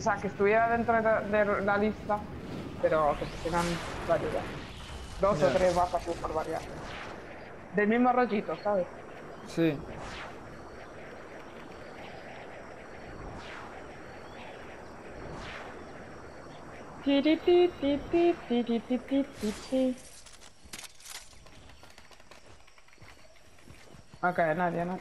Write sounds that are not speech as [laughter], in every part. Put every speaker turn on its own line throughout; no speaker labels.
o sea, que estuviera dentro de, la, lista, pero que pusieran varias. Dos o tres mapas por variar. Del mismo rollito, ¿sabes?
Sí.
Ok, nadie, nadie.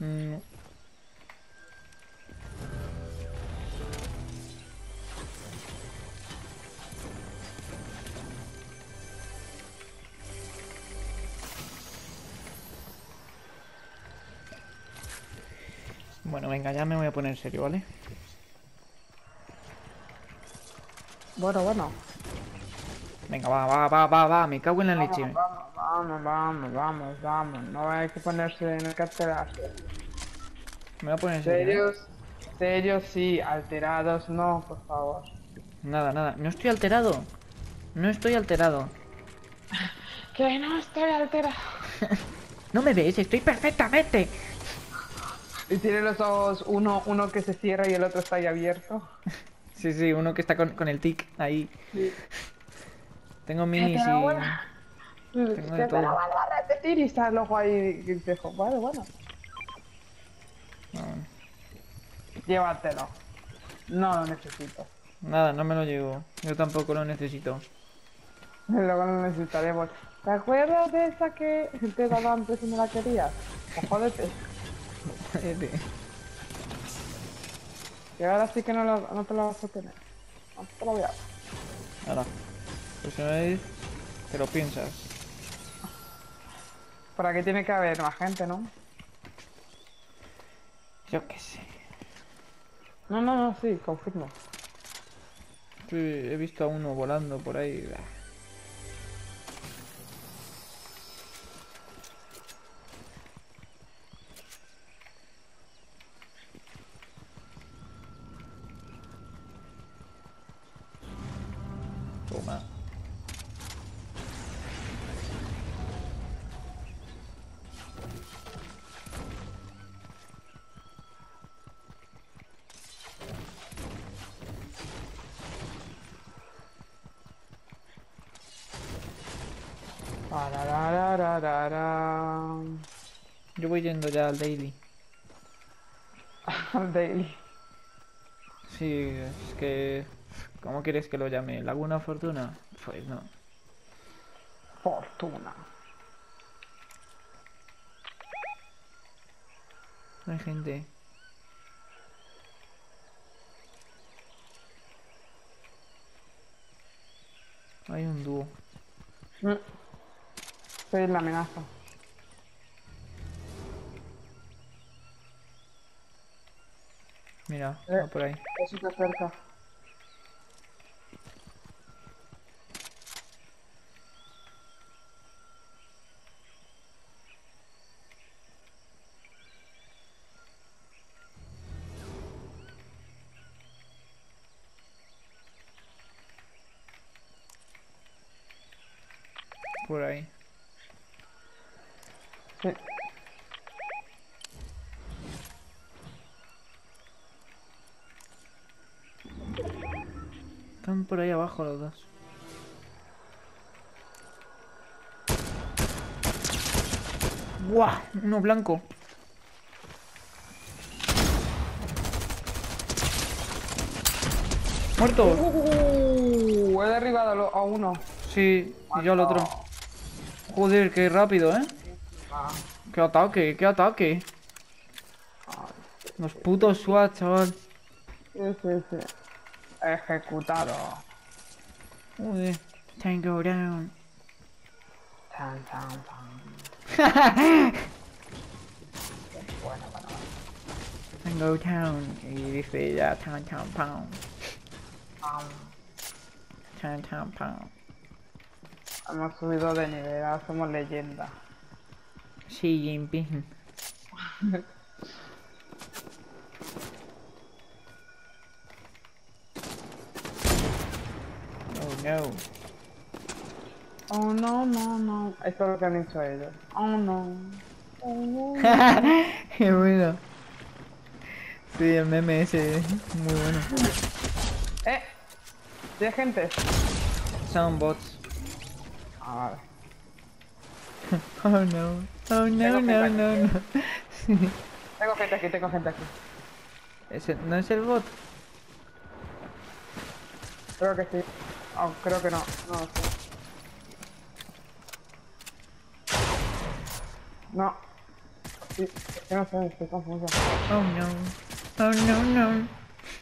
Mm. Bueno, venga, ya me voy a poner en serio, ¿vale?
Bueno, bueno.
Venga, va, va, va, va, va, me cago en la
Vamos,
leche.
vamos, vamos, vamos, vamos, vamos. No hay que ponerse en el carterazo.
Me voy a poner en serio. ¿eh?
Serios, serios sí, alterados no, por favor.
Nada, nada. No estoy alterado. No estoy alterado. [laughs]
Que no estoy alterado. [laughs]
No me ves, estoy perfectamente.
Y tiene los ojos, uno, uno que se cierra y el otro está ahí abierto.
Sí, sí, uno que está con, con el tic ahí.
Sí.
Tengo minis y... Tengo de todo.
y está el ojo ahí y te dijo, vale, bueno,
No,
llévatelo. No lo necesito.
nada, no me lo llevo. Yo tampoco lo necesito.
Luego lo necesitaremos. ¿Te acuerdas de esa que te daba antes y no la querías? Pues jódete. [laughs] Y ahora sí que no, lo- no te lo vas a tener. No te lo voy a dar.
Ahora. Próxima vez te lo piensas.
Por aquí tiene que haber más gente, ¿no?
Yo qué sé.
No, no, no, sí, confirmo.
Sí, he visto a uno volando por ahí. Ya al daily. [laughs]
Al daily.
Sí, es que... ¿Cómo quieres que lo llame? ¿Laguna Fortuna? Pues no.
Fortuna.
No hay gente. Hay un dúo.
Mm. Soy la amenaza.
Mira,
Eh.
por ahí.
Eso cerca.
Por ahí.
Sí.
Están por ahí abajo los dos. ¡Buah! Uno blanco. ¡Muerto!
Uh, he derribado a uno.
Sí, y yo al otro. Joder, qué rápido, ¿eh?
Ah,
¡Qué ataque! ¡Qué ataque! Los putos SWAT, chaval.
sí, sí, sí. Ejecutado.
Joder. Tango down.
Tan, tan, tan. [laughs] Bueno, bueno.
Tango town. Y dice ya town town pound. Town pound.
hemos subido de nivel, ahora somos leyenda.
Xi Jinping. [laughs] no.
Oh no, no, no. Esto es lo que han dicho ellos. Oh no. Oh no. [laughs]
Qué bueno. Sí, el meme ese, muy bueno.
¡Eh! ¿Tiene gente?
Son bots.
Ah, vale. [laughs]
Oh no. Oh no, no, no, no. Sí.
Tengo gente aquí, tengo gente aquí.
Ese, ¿No es el bot?
Creo que sí. Oh, creo que no. No lo sé. No. Sí, es que no sé, estoy confuso.
Oh no. Oh no, no.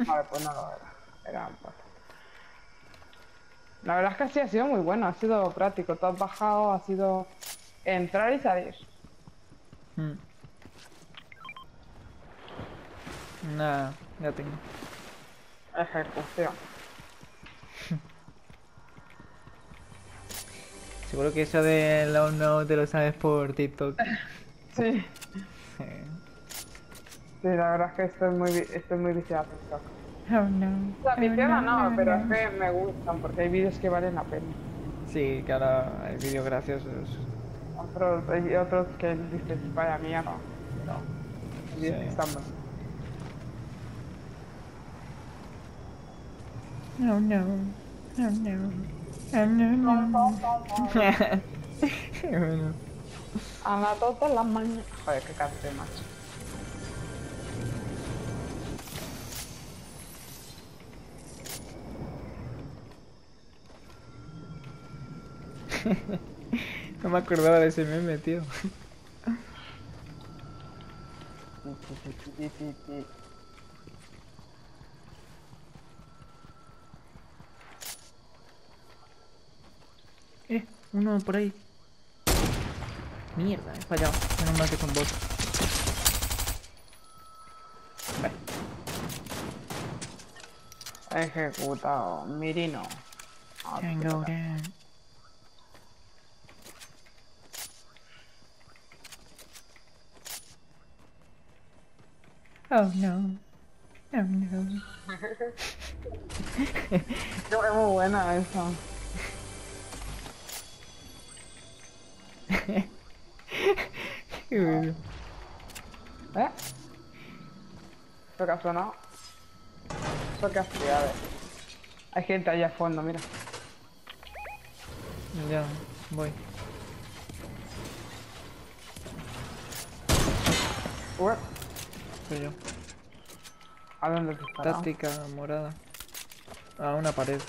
Vale, pues no lo era. Era. La verdad es que sí ha sido muy bueno, ha sido práctico. Tú has bajado, ha sido entrar y salir.
Mm. Nada, ya tengo.
Ejecución. [laughs]
Seguro que eso del oh no te lo sabes por TikTok. [laughs]
Sí.
Sí.
Sí, la verdad es que estoy muy, vi- estoy muy viciada en TikTok.
Oh no.
O sea, viciada no, pero es
no.
que me gustan porque hay vídeos que valen la pena.
Sí, que ahora hay vídeos graciosos.
Otros, hay otros que dices, vaya. Pero hay vídeos
Sí.
que están buenos.
Oh no. Oh no. Oh no, no. Bueno.
A la tota la mañana. Joder, qué cante, macho.
No me acordaba de ese meme, tío.
Sí, sí, sí, sí, sí, sí, sí.
Eh, uno por ahí. Mierda, he fallado. Menos mal que son bots. Vale.
Ejecutado. Mirino. Ah,
Can
puta.
go down. Oh no. Oh [laughs] no.
Es muy buena esa. [laughs] ¿Eh? ¿Eso que ha sonado? ¿Eso que ha? A ver. Hay gente allá al fondo, mira.
Ya, voy.
Ué,
Soy yo.
¿A dónde te?
Táctica morada. A una pared.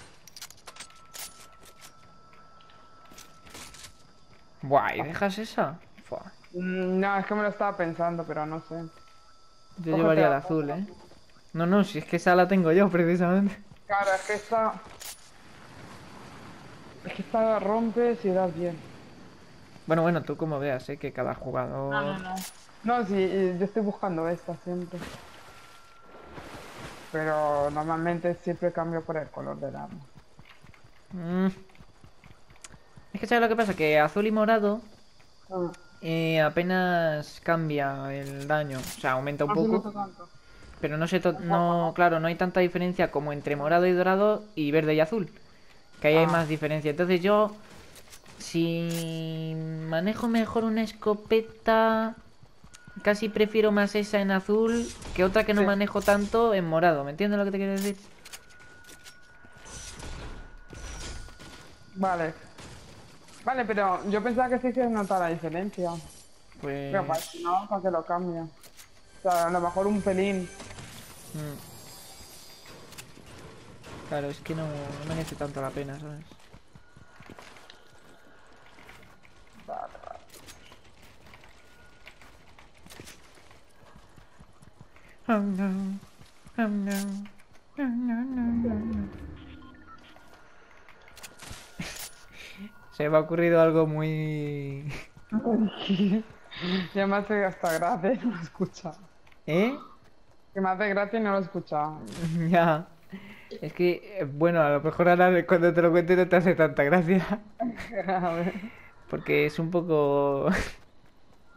Buah, ¿y dejas esa? Fua.
Mm, No, es que me lo estaba pensando, pero no sé.
Yo
Cógete
llevaría
la
la azul, ¿eh? No, no, si es que esa la tengo yo, precisamente.
Claro, es que esta... Es que esta rompe si das bien.
Bueno, bueno, tú como veas, ¿eh? Que cada jugador...
no. No, sí, y yo estoy buscando esta siempre. Pero normalmente siempre cambio por el color del arma.
Mm. Es que ¿sabes lo que pasa? Que azul y morado
Ah,
eh, apenas cambia el daño. O sea, aumenta un
así
poco. Pero no sé, no, claro, no hay tanta diferencia como entre morado y dorado y verde y azul. Que ahí hay
Ah.
más diferencia. Entonces yo, si manejo mejor una escopeta, casi prefiero más esa en azul que otra que no
Sí.
manejo tanto en morado. ¿Me entiendes lo que te quiero decir?
Vale. Vale, pero yo pensaba que sí se nota la diferencia.
Pues...
Pero para, si no, para que lo cambie. O sea, a lo mejor un pelín.
mm. Claro, es que no, no merece tanto la pena, ¿sabes?
Vale, vale.
Oh no. Oh no. Oh no, no, no, no. Se me ha ocurrido algo muy... [laughs]
ya me hace hasta gracia y no lo he escuchado.
¿Eh?
Que me hace gracia y no lo he escuchado. [laughs]
Ya. Es que, eh, bueno, a lo mejor ahora cuando te lo cuente no te hace tanta gracia. [laughs]
A ver.
Porque es un poco...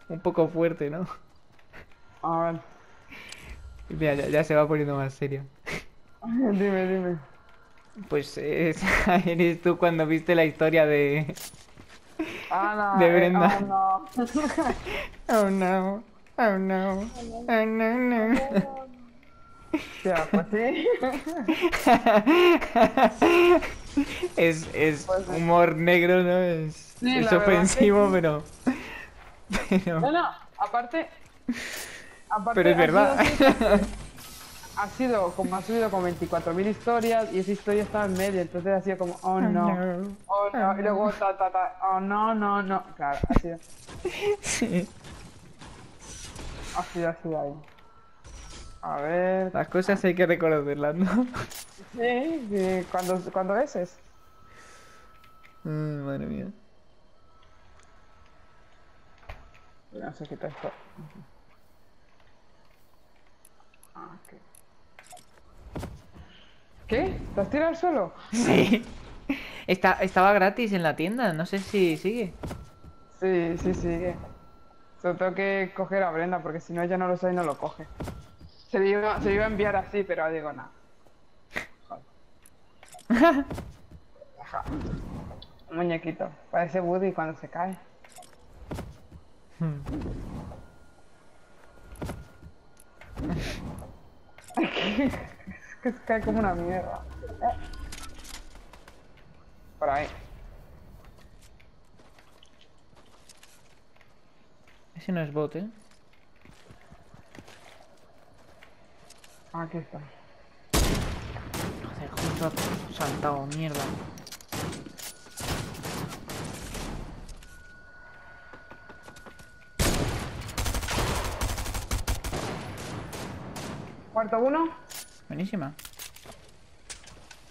un poco fuerte, ¿no?
A ver.
Mira, ya, ya se va poniendo más serio.
Dime, dime.
Pues es- [laughs] eres tú cuando viste la historia de...
No.
De
eh,
Brenda.
ah, no. [laughs]
Oh no. Oh no. Oh no, no.
Ya, pues sí. [laughs]
es, es
Pues
humor negro, ¿no? Es,
Sí,
ofensivo,
que
pero... pero...
No, no, aparte. aparte
Pero es verdad.
Ha sido como ha subido como 24.000 historias y esa historia estaba en medio, entonces ha sido como, oh no,
no.
oh no, y luego ta ta ta, oh no, no, no, claro, ha sido, [laughs]
Sí.
ha sido así ahí. A ver,
Las cosas hay que reconocerlas, ¿no?
sí, sí, cuando, cuando es es.
Mm, madre mía.
No se quita esto. Ah, ok. ¿Qué? ¿Te has tirado al suelo?
Sí. Está, estaba gratis en la tienda, no sé si sigue.
Sí, sí, sigue. Solo tengo que coger a Brenda porque si no ella no lo sabe y no lo coge. Se le iba, se iba a enviar así, pero digo nada. [laughs] Muñequito. Parece Woody cuando se cae.
Hmm. [laughs]
que se cae como una mierda. Eh. Por ahí.
Ese no es bot, ¿eh?
Aquí está.
Joder, justo saltado, mierda.
Cuarto uno.
Buenísima.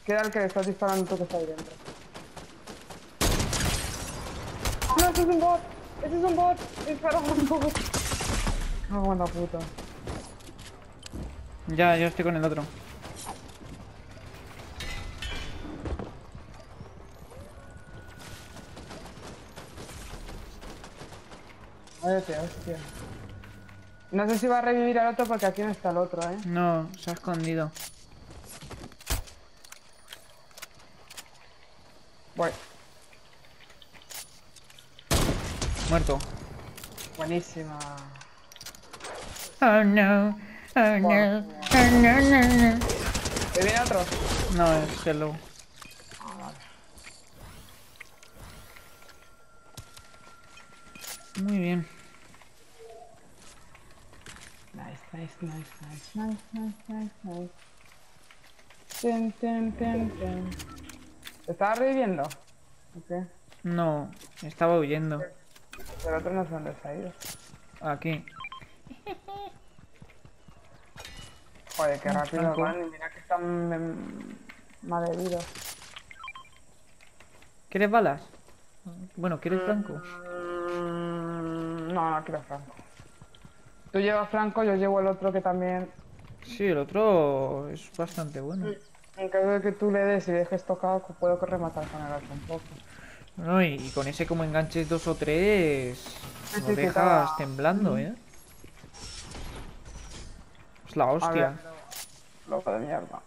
Queda el que le estás disparando tú que está ahí dentro. ¡No, ese es un bot! ¡Ese es un bot! ¡Dispara un bot! ¡Cago en la puta!
Ya, yo estoy con el otro.
Váyate, hostia. No sé si va a revivir al otro porque aquí no está el otro, ¿eh?
No, se ha escondido.
Voy.
Muerto.
Buenísima.
Oh no. Oh no. Oh no, no, no.
¿Te viene otro?
No, es hello.
Ah, vale.
Muy bien.
Nice, nice, nice, nice, nice, nice, nice. Ten, ten, ten, ten. ¿Te estaba reviviendo? Ok.
No, estaba huyendo.
Pero otro no sé dónde se ha ido.
Aquí.
Joder, qué
Un
rápido
franco.
van. y Mira que están mal heridos.
¿Quieres balas? Bueno, ¿quieres franco?
Mm, No, no quiero Franco. Tú llevas Franco, yo llevo el otro que también.
Sí, el otro es bastante bueno.
En caso de que tú le des y dejes tocado, que puedo rematar con el otro un poco.
No, y, y con ese como enganches dos o tres,
Sí,
lo
sí, que
dejas
estaba-
temblando, ¿eh? Es la hostia.
ver, Loco de mierda.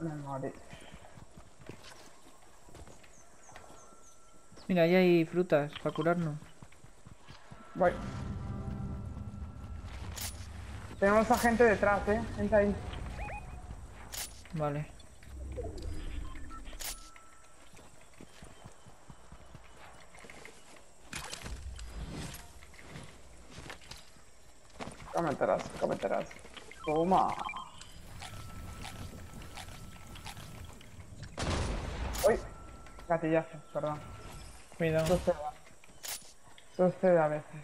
Me morí.
Mira, ahí hay frutas para curarnos.
Voy. Tenemos a gente detrás, eh. Gente ahí.
Vale.
Cometerás, cometerás. Toma. Uy. Gatillazo, perdón.
Cuidado.
Sucede. Sucede a veces.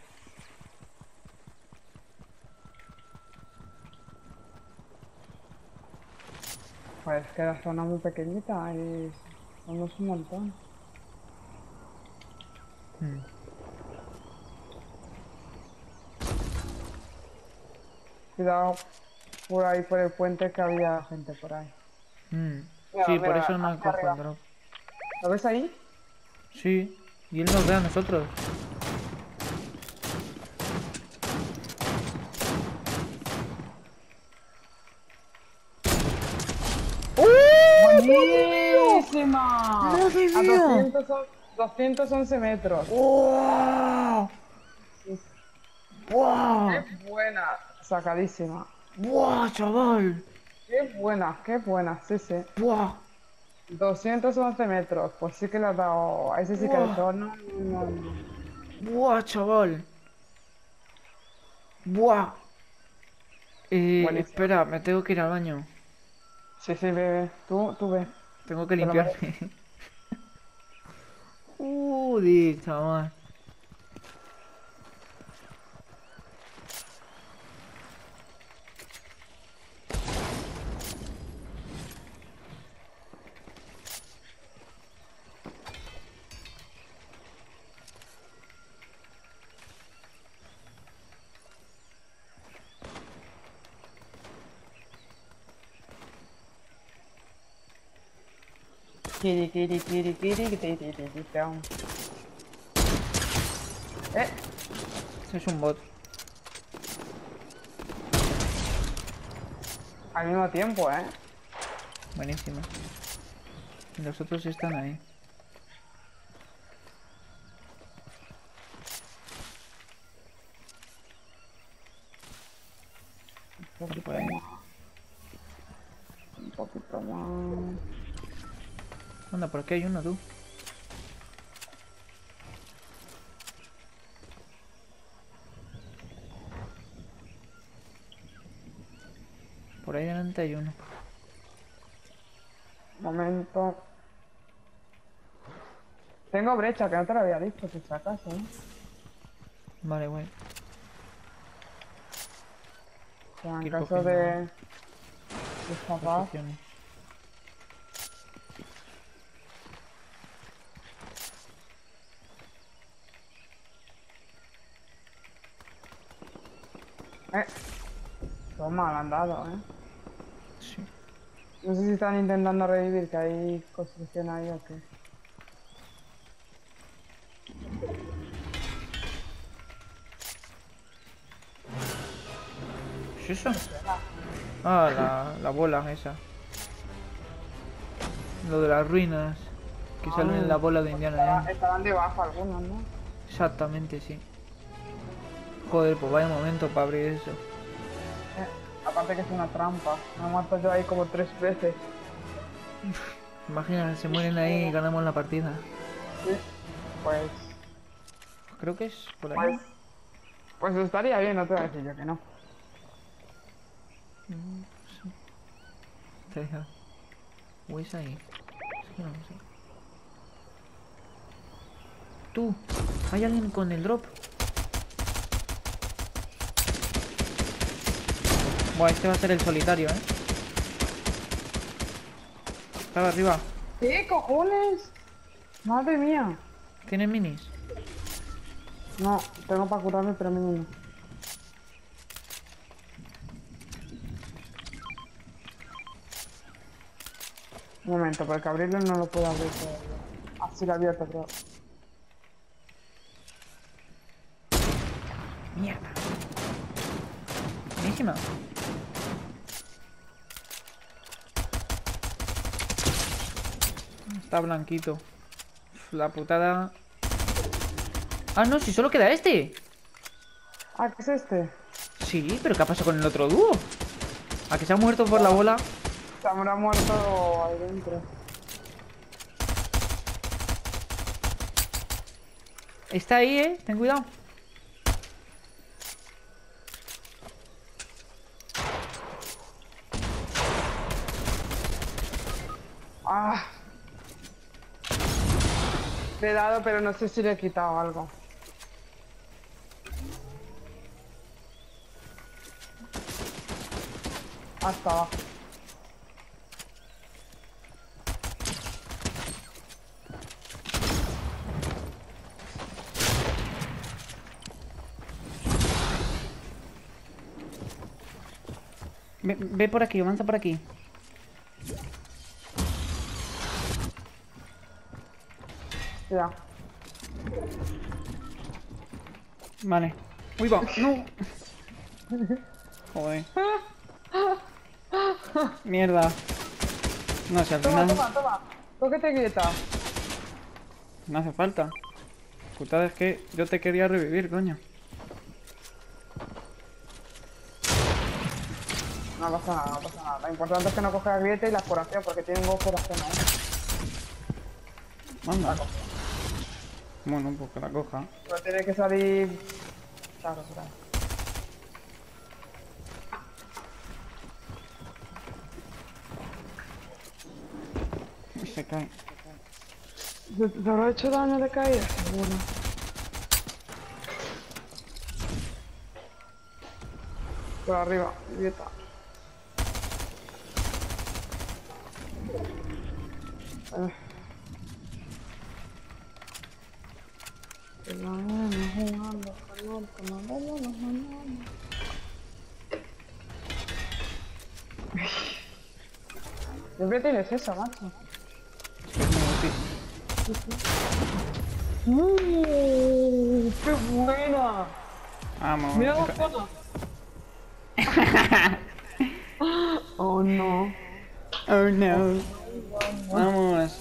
Pues es que la zona muy pequeñita y somos un montón.
Mm.
Cuidado. por ahí, por el puente, que había gente por ahí.
Mm.
Mira,
Sí, por eso no cojo el drop.
¿Lo ves ahí?
Sí, y él nos ve a nosotros.
¡Buenísima!
¡Madre
A
mía!
200 on- 211 metros.
¡Wow! ¡Wow!
¡Qué buena! Sacadísima.
¡Wow, chaval!
¡Qué buena! ¡Qué buena! Sí, sí.
¡Wow!
211 metros. Pues sí que le has dado. A ese sí que le has dado. No, no, no.
¡Buah, chaval! ¡Buah! Eh,
Buenísimo.
espera, me tengo que ir al baño.
Sí, sí, bebé. Tú, tú ve.
Tengo que
Te lo
limpiarme. Joder, [laughs] chaval.
Kiri, kiri, kiri, kiri, kiri. Eh,
es un bot.
al mismo tiempo, ¿eh?
Buenísimo. Los otros están ahí.
Un poquito
Pues-
más. Un poquito más.
Anda, por aquí hay uno, tú. Por ahí delante hay uno.
Momento. Tengo brecha, que no te lo había dicho, si acaso, ¿eh?
Vale, güey.
O sea, en caso de... de escapar.
Posiciones.
Eh. Toma, le han dado, ¿eh?
Sí.
No sé si están intentando revivir, que hay construcción ahí o qué.
¿Es eso? Ah, la, la bola esa. Lo de las ruinas. Que sale en la bola de Indiana
Estaban,
Jones.
estaban debajo algunos, ¿no?
Exactamente, sí. Joder, pues vaya momento para abrir eso.
Aparte que es una trampa. Me he muerto yo ahí como tres veces.
Imagina, se mueren ahí y ganamos la partida.
Sí. Pues...
Creo que es por ahí.
Pues... Pues estaría bien, no te voy a decir yo que no.
Te deja. ¿O es ahí? Es que no lo sé. Tú, hay alguien con el drop. Buah, este va a ser el solitario, ¿eh? Estaba arriba.
¿Qué cojones? Madre mía.
¿Tienes minis?
No, tengo para curarme, pero mínimo. Un momento, porque abrirlo no lo puedo abrir todavía. Así lo abierto, pero...
Mierda. Buenísima. Está blanquito. Uf, La putada. Ah, no, si solo queda este.
Ah, ¿qué es este?
Sí, pero ¿qué ha pasado con el otro dúo? ¿A que se ha muerto por la bola?
Se habrá muerto ahí dentro.
Está ahí, eh. Ten cuidado.
Ah. Le he dado, pero no sé si le he quitado algo. Hasta abajo.
Ve, ve por aquí, avanza por aquí. Vale. Uy, va. No. Joder. Mierda. No sé, al
Toma,
final
toma, toma. Cógete quieta.
no hace falta. Putada es que yo te quería revivir, coño.
No pasa nada, no pasa nada. Lo importante es que no cojas grieta y la curación, porque tienen dos curaciones. ¿eh?
Anda. Bueno, pues que la coja.
Pero tiene que salir... Claro, claro.
Se cae.
¿Te, te habrá hecho daño de caída? Seguro. Por arriba, grieta. Eh. La vemos jugando con que nos vemos mañana. Siempre tienes eso, macho. ¡Uh! ¡Qué buena!
Vamos.
Mira la foto. oh no.
Oh no. Vamos.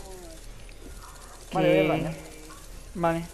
Vale,
Que-
vale.
Vale.